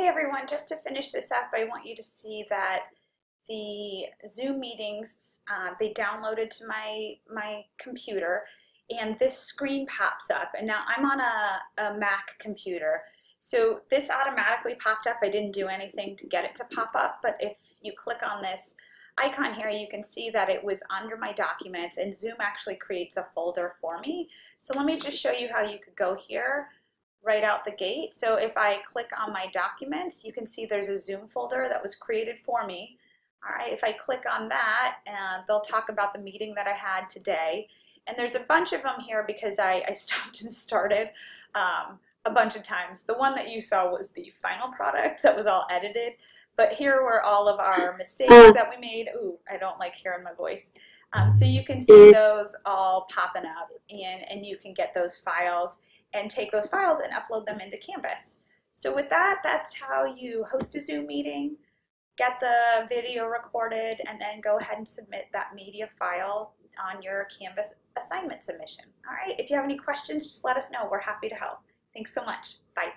Hey everyone, just to finish this up, I want you to see that the Zoom meetings, uh, they downloaded to my, my computer and this screen pops up and now I'm on a, a Mac computer. So this automatically popped up. I didn't do anything to get it to pop up, but if you click on this icon here, you can see that it was under my documents and Zoom actually creates a folder for me. So let me just show you how you could go here right out the gate. So if I click on my documents, you can see there's a Zoom folder that was created for me. All right, if I click on that, uh, they'll talk about the meeting that I had today. And there's a bunch of them here because I, I stopped and started um, a bunch of times. The one that you saw was the final product that was all edited. But here were all of our mistakes that we made. Ooh, I don't like hearing my voice. Um, so you can see those all popping up and, and you can get those files and take those files and upload them into Canvas. So with that, that's how you host a Zoom meeting, get the video recorded, and then go ahead and submit that media file on your Canvas assignment submission. All right, if you have any questions, just let us know. We're happy to help. Thanks so much. Bye.